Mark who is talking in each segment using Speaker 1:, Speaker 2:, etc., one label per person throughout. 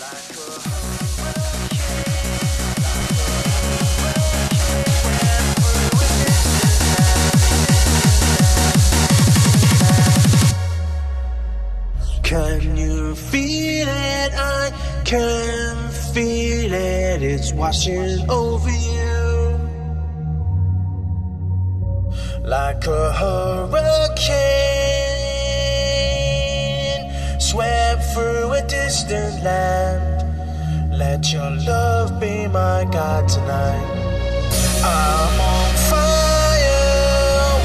Speaker 1: Can you feel it? I can feel it. It's washing over you like a hurricane distant land. Let your love be my guide tonight. I'm on fire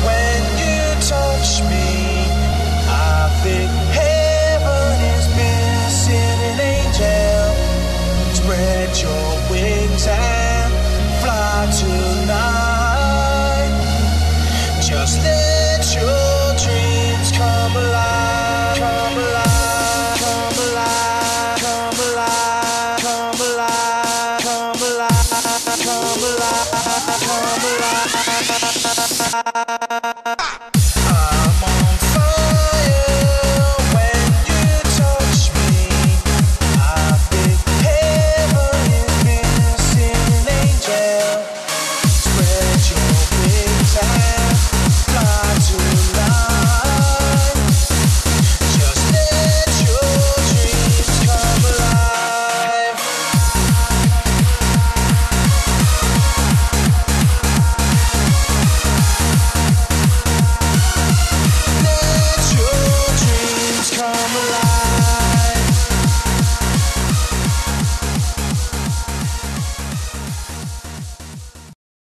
Speaker 1: when you touch me. I think heaven is missing an angel. Spread your wings and fly tonight. Come alive.